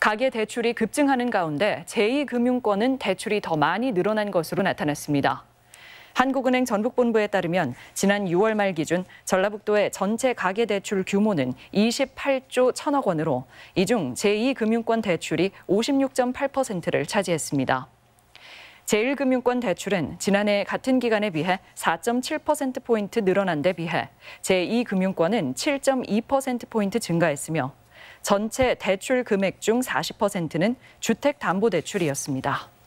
가계 대출이 급증하는 가운데 제2금융권은 대출이 더 많이 늘어난 것으로 나타났습니다. 한국은행 전북본부에 따르면 지난 6월 말 기준 전라북도의 전체 가계 대출 규모는 28조 1천억 원으로 이 중 제2금융권 대출이 56.8%를 차지했습니다. 제1금융권 대출은 지난해 같은 기간에 비해 4.7%포인트 늘어난 데 비해 제2금융권은 7.2%포인트 증가했으며 전체 대출 금액 중 40%는 주택담보대출이었습니다.